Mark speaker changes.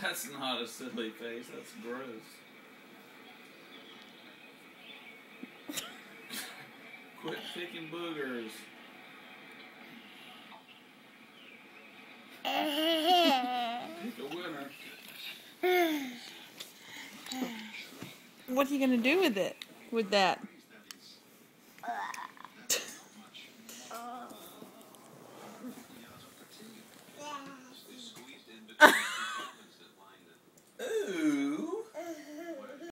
Speaker 1: That's not a silly face. That's gross. Quit picking boogers. Pick a winner.
Speaker 2: What are you gonna do with it? With that?